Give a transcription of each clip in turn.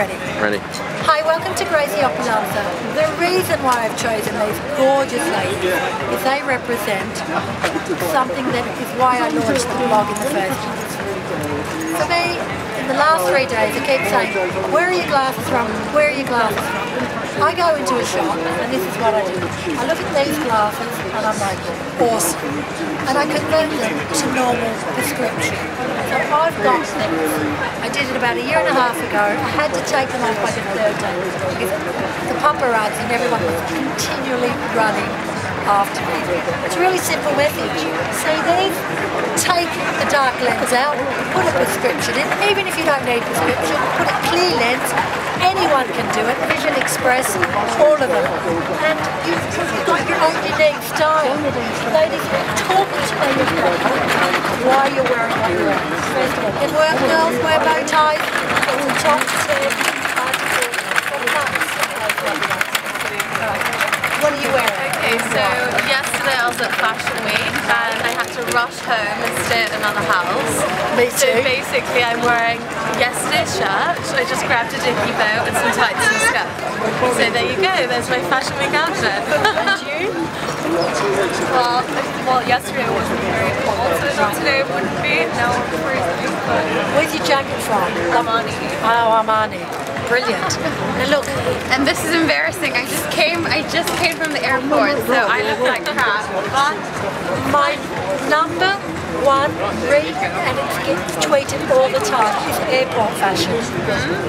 Ready? Hi, welcome to Gracie Opulanza. The reason why I've chosen these gorgeous ladies is they represent something that is why I launched the blog in the first place. Last three days, I keep saying, where are your glasses from? Where are your glasses from? I go into a shop, and this is what I do. I look at these glasses, and I'm like, awesome. And I convert them to normal prescription. So I've got them. I did it about a year and a half ago. I had to take them off by the third day the paparazzi and everyone was continually running after me. It's a really simple message. See these? Dark lens out, put a prescription in, even if you don't need a prescription, put a clear lens. Anyone can do it, Vision Express, all of them. And you've, got your own unique style. Ladies, talk to me about why you're wearing what you're wearing. All, work girls wear bow ties, from top to what are you wearing? Okay, so yesterday I was at Fashion Week and I had to rush home and stay at another house. Me So too. basically I'm wearing yesterday's shirt, I just grabbed a dicky bow and some tights and a skirt. So there you go, there's my Fashion Week outfit. And you? well, well, yesterday it wasn't very cold, so today it wouldn't be. Now I'm freezing, but Where's your jacket from? Armani. Oh, Armani. Brilliant. Now look, And this is embarrassing. I just came. Just came from the airport, so I look like crap. But my number one read and it's gets tweeted all the time is airport fashion.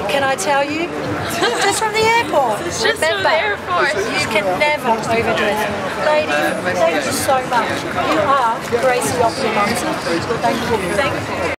Can I tell you? Just from the airport. It's just from the airport. You can never overdress. Ladies, thank you so much. You are Gracie Opulanza. Thank you. Thank you.